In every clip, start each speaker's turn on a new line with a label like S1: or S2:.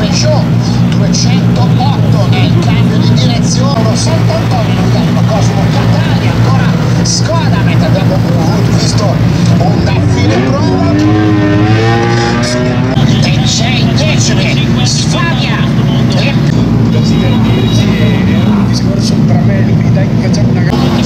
S1: Peugeot 208 nel cambio di direzione. Sant'Antonio noi abbiamo Cosmo Catania ancora Skoda mentre abbiamo visto un fine prova. E 6 decimi Sfania e
S2: discorso tra me e lui dai facciamo una
S1: Zanini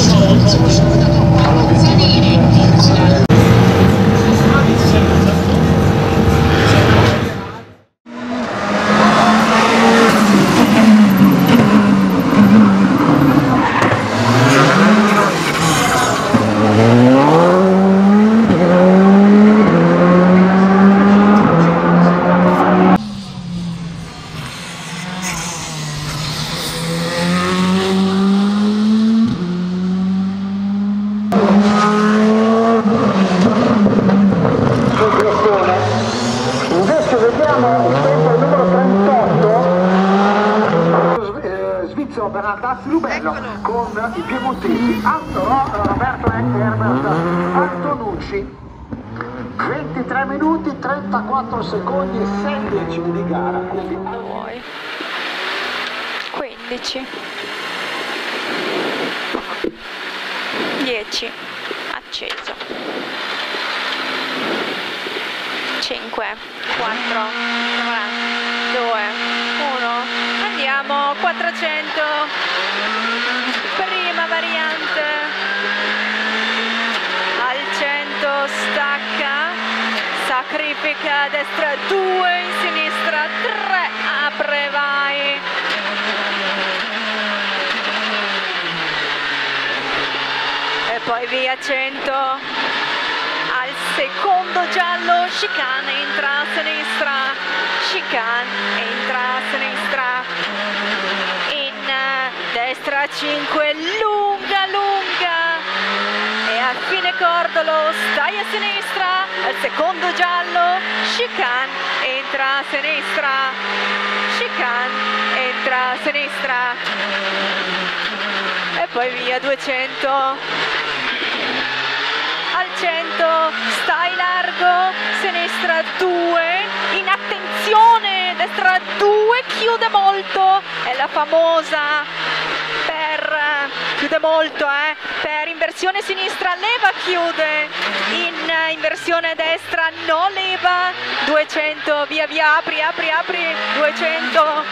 S3: con i piemontesi Antoro, Roberto Herbert Antonucci 23 minuti 34 secondi e 6 decimi di gara. Quindi
S4: vuoi? 15 10 acceso. 5 4 2 1 andiamo. 400 prima variante al 100 stacca sacrifica a destra 2 in sinistra 3 apre vai. E poi via 100 al secondo giallo chicane entra a sinistra chicane entra a sinistra. In eh, destra 5 lunga lunga e a fine cordolo stai a sinistra al secondo giallo chicane entra a sinistra. Chicane entra a sinistra. E poi via 200 al 100 stai largo sinistra 2 in attenzione destra 2 chiude molto. È la famosa per chiude molto eh per inversione sinistra leva chiude. In eh, inversione destra no leva. 200 via via apri apri apri. 200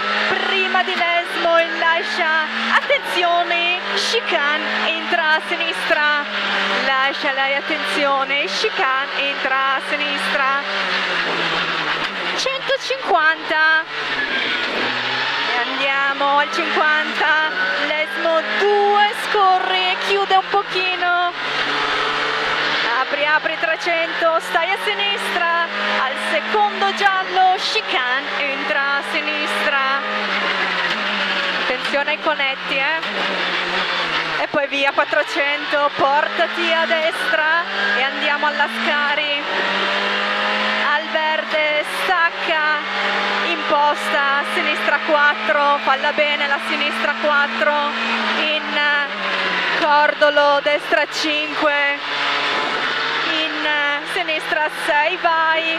S4: prima di Lesmo e lascia attenzione chicane entra a sinistra. Lascia lei attenzione chicane entra a sinistra. 150 e andiamo al 50 Lesmo 2 scorre chiude un pochino. Apri apri 300 stai a sinistra. Al secondo giallo chicane entra a sinistra. Attenzione ai conetti eh. E poi via 400 portati a destra e andiamo alla Scari. Al verde stacca imposta sinistra 4 falla bene la sinistra 4 in cordolo destra 5 in sinistra 6 vai.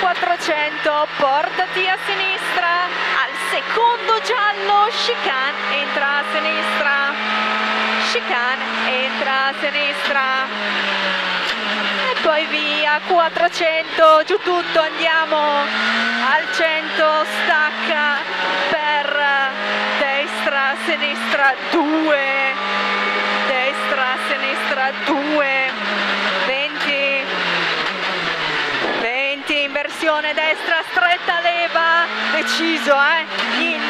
S4: 400 portati a sinistra. Al secondo giallo chicane entra a sinistra. Chicane entra a sinistra. E poi via 400 giù tutto andiamo. Al 100 stacca per destra sinistra 2 destra sinistra 2 20 20 inversione destra stretta leva deciso eh in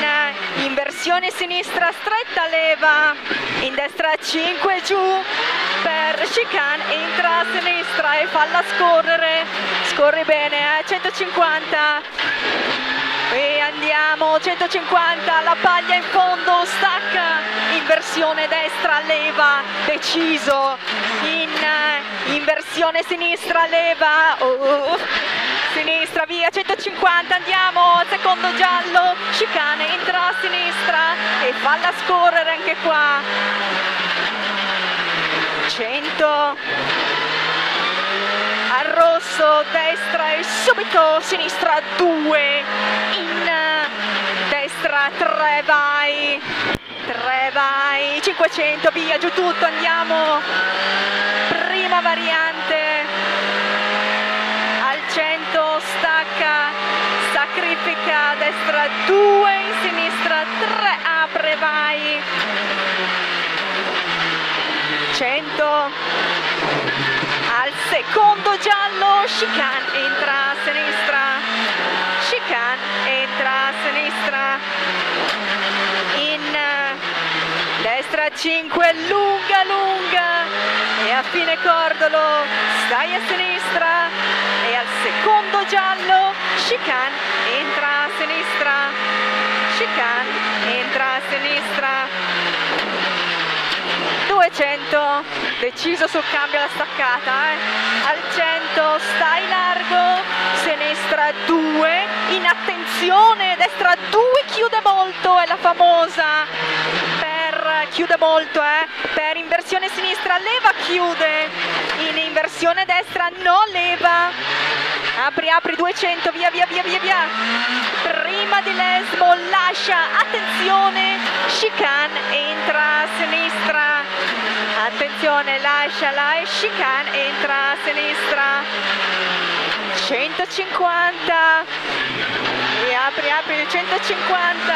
S4: inversione sinistra stretta leva in destra 5 giù per chicane entra a sinistra e falla scorrere scorri bene eh 150 andiamo 150 la paglia in fondo stacca inversione destra leva deciso in eh, inversione sinistra leva oh, sinistra via 150 andiamo secondo giallo chicane entra a sinistra e falla scorrere anche qua. 100 al rosso destra e subito sinistra 2 in sinistra 3 vai. 3 vai. 500 via giù tutto andiamo. Prima variante. Al 100 stacca sacrifica destra 2 in sinistra 3 apre vai. 100 al secondo giallo chicane entra a sinistra chicane entra a sinistra in destra 5 lunga lunga. E a fine cordolo stai a sinistra. E al secondo giallo chicane entra a sinistra. Chicane entra a sinistra. 200 deciso sul cambio alla staccata eh. al 100 stai largo sinistra 2 in attenzione destra 2 chiude molto è la famosa chiude molto eh. per inversione sinistra leva chiude. In inversione destra no leva. Apri apri 200 via via via via via. Prima di Lesmo lascia attenzione chicane entra a sinistra. Attenzione lasciala e chicane entra a sinistra 150 e apri apri 150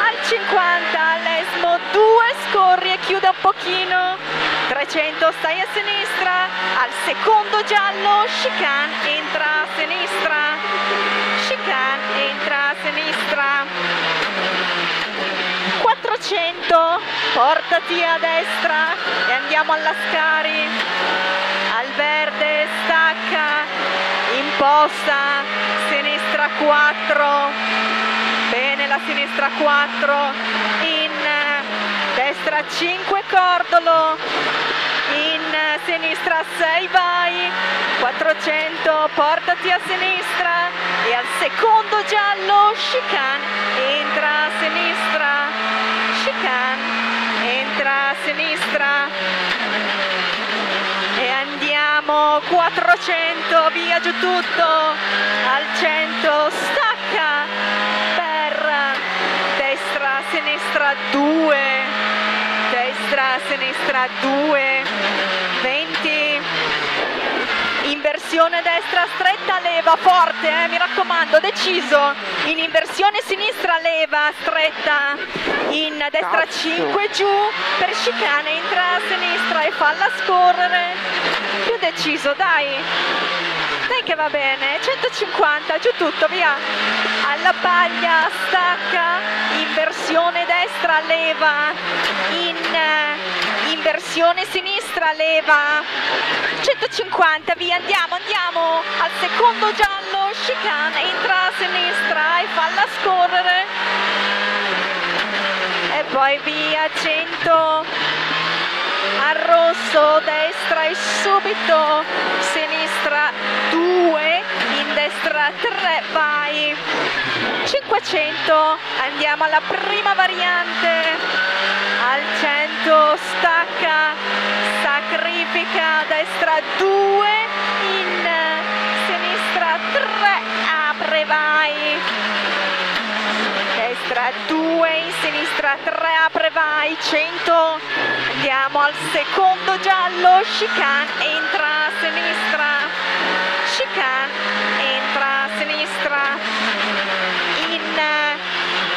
S4: al 50 Lesmo 2 scorri e chiude un pochino. 300 stai a sinistra. Al secondo giallo chicane entra a sinistra. Chicane entra a sinistra. 400 portati a destra e andiamo alla Scari. Al verde imposta sinistra 4 bene la sinistra 4 in destra 5 cordolo. In sinistra 6 vai. 400 portati a sinistra. E al secondo giallo chicane entra a sinistra. Chicane entra a sinistra e andiamo 400 via giù tutto. Al 100 stacca per destra sinistra 2 destra sinistra 2 20 inversione destra stretta leva forte eh, mi raccomando deciso. In inversione sinistra leva stretta. In destra 5 giù per chicane entra a sinistra e falla scorrere. Più deciso dai. Dai che va bene. 150 giù tutto via. Alla paglia stacca. Inversione destra leva. In inversione sinistra leva. 150 via andiamo andiamo. Al secondo giallo chicane entra a sinistra e falla scorrere. E poi via 100 al rosso destra e subito sinistra 2 in destra 3 vai. 500 andiamo alla prima variante. Al 100 stacca sacrifica destra 2 in sinistra 3 apre vai. Destra 2 in sinistra 3 apre vai. 100 andiamo al secondo giallo. Chicane entra a sinistra. Chicane entra a sinistra. In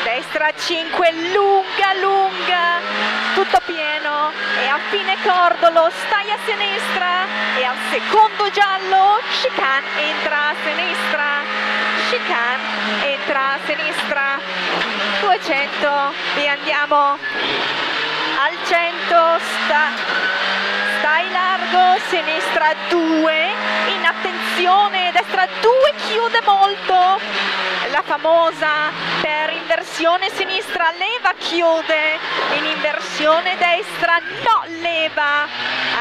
S4: destra 5 lunga lunga. Tutto pieno. a fine cordolo stai a sinistra e al secondo giallo chicane entra a sinistra. Chicane entra a sinistra. 200 e andiamo al 100 sta, stai largo sinistra 2 in attenzione destra 2 chiude molto. La famosa per inversione sinistra leva chiude in inversione destra no leva.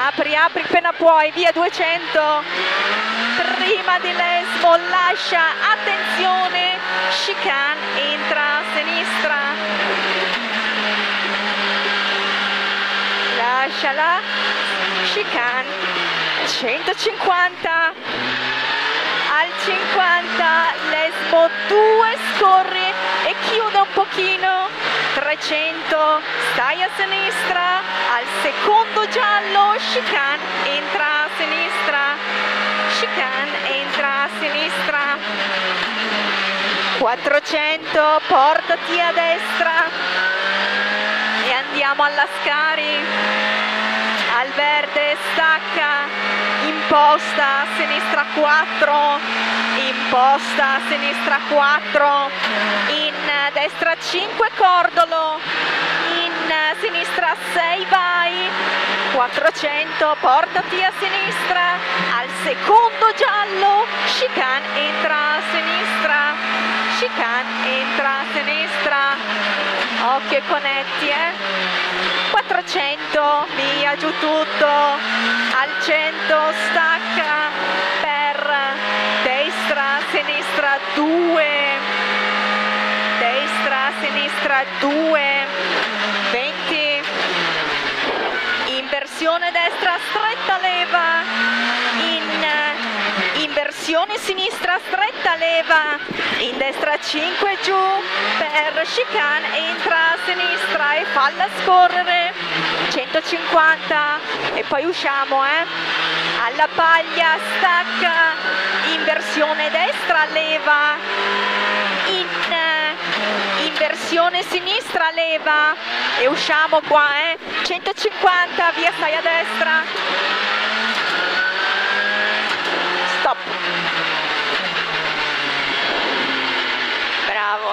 S4: Apri apri appena puoi via 200 prima di Lesmo lascia attenzione chicane entra a sinistra. Lasciala chicane 150 al 50 Lesmo 2 scorre e chiude un pochino. 300 stai a sinistra al secondo giallo chicane entra a sinistra. Chicane entra a sinistra. 400 portati a destra. E andiamo alla Scari. Al verde stacca imposta sinistra 4 imposta sinistra 4 in destra 5 cordolo. In sinistra 6 vai. 400 portati a sinistra. Al secondo giallo chicane entra a sinistra. Chicane entra a sinistra occhio e connetti eh. 400 via giù tutto. Al 100 stacca per destra sinistra 2 destra sinistra 2 20 inversione destra stretta leva in inversione sinistra stretta leva. In destra 5 giù per chicane entra a sinistra e falla scorrere. 150 e poi usciamo eh. Alla paglia stacca inversione destra leva. In inversione sinistra leva. E usciamo qua eh. 150 via stai a destra ako.